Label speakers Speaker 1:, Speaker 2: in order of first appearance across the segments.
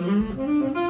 Speaker 1: Mm-hmm.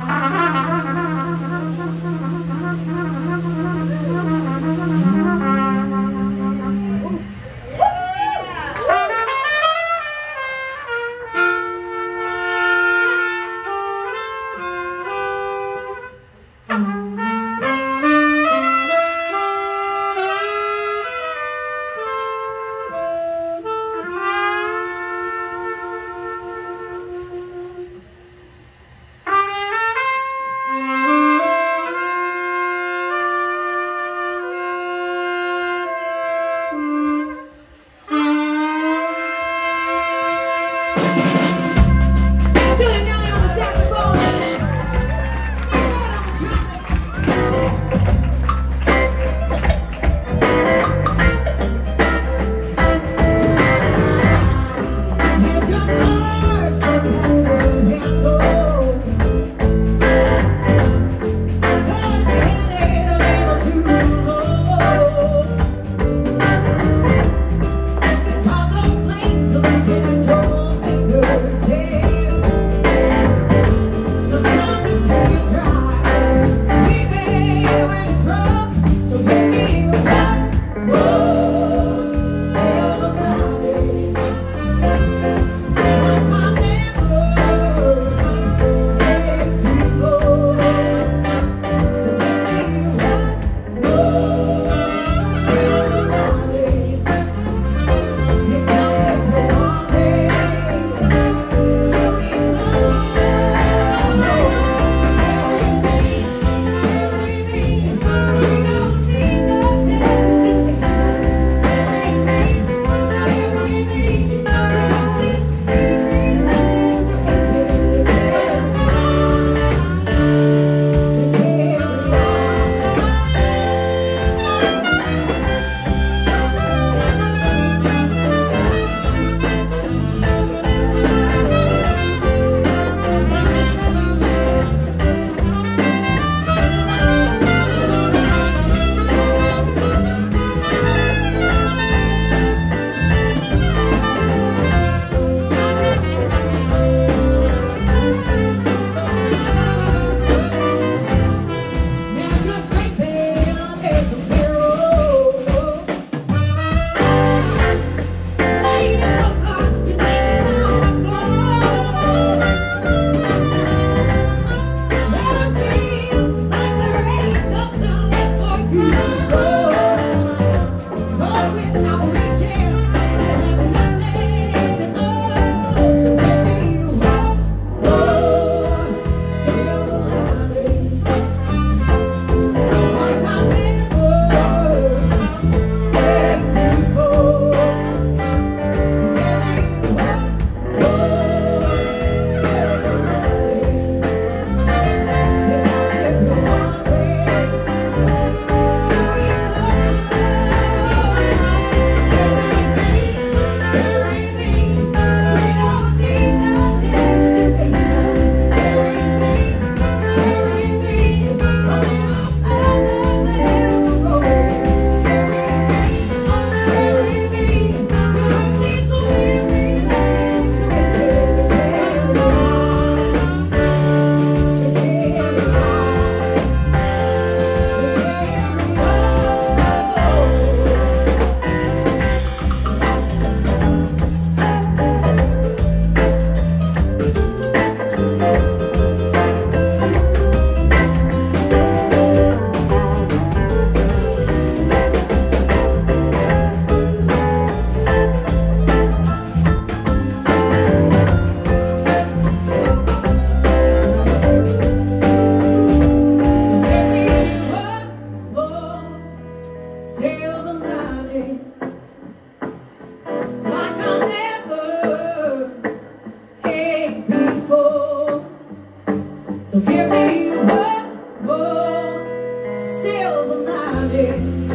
Speaker 1: Mm-hmm. with our Sunday.